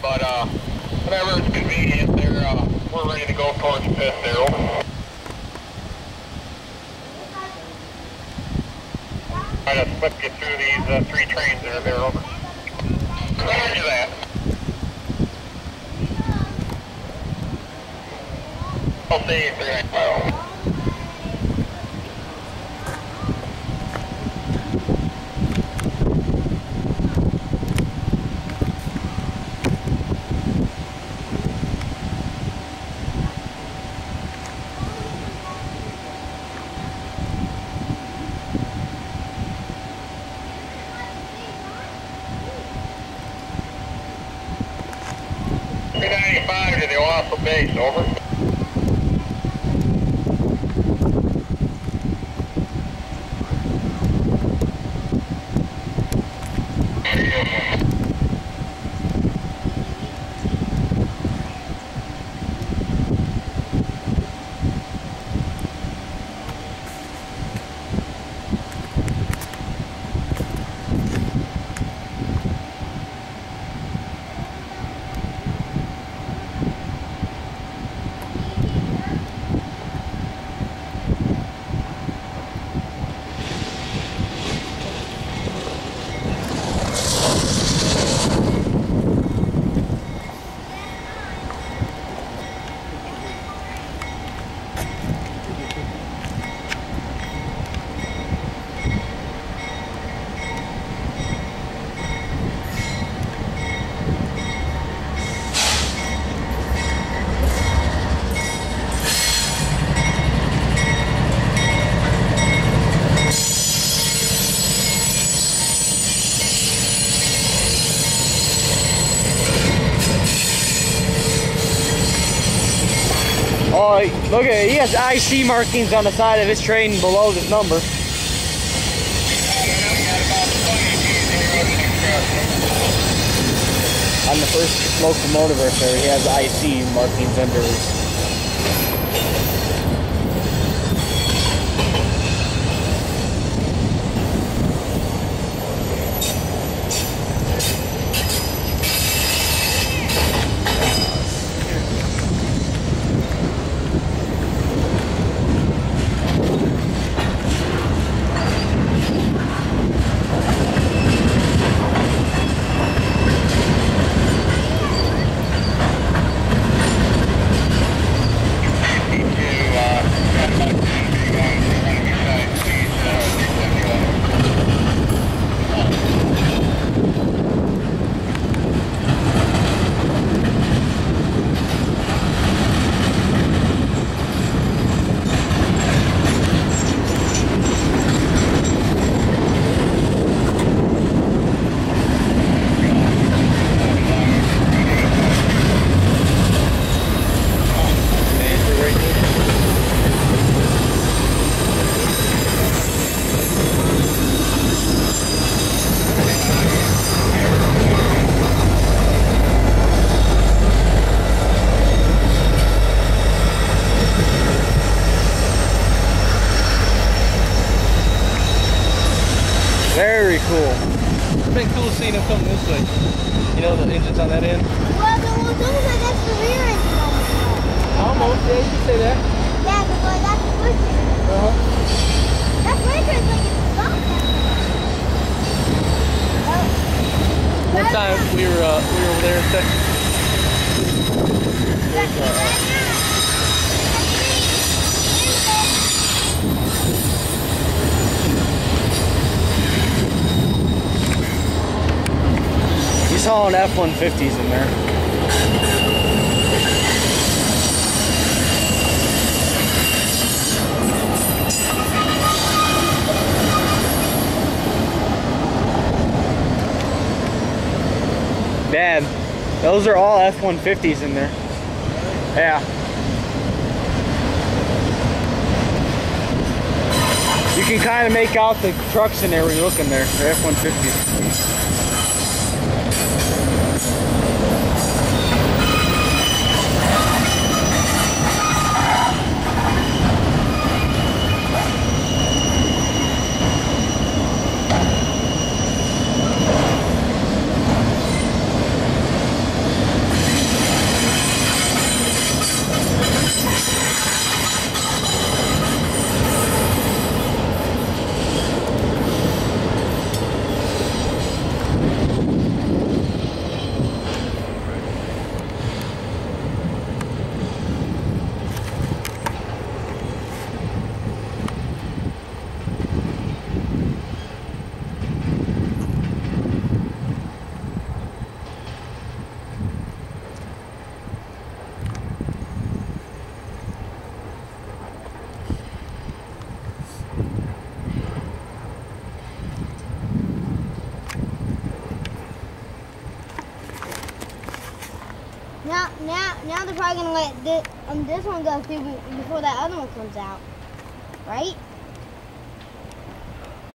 but uh, whenever it's convenient, there uh, we're ready to go towards pit there. Try to slip you through these uh, three trains there. Over. Roger that. I'll see you three. Three ninety-five to the Owosso base. Over. Oh, look at it. He has IC markings on the side of his train below this number. On the first locomotive right there, he has IC markings under his. Very cool. It's been cool seeing him come this way. You know, the engine's on that end. Well, the, well, those are that's the rear engine front. Almost, yeah, you can say that. Yeah, because like, that's the push engine. Uh-huh. That breaker is like it's stop Oh. One time we were uh, we were over there in Texas. Hauling F-150s in there. Dad, those are all F-150s in there. Yeah. You can kind of make out the trucks in there when you look in there. They're F-150s. now, now, now they're probably gonna let this, um, this one go through before that other one comes out, right?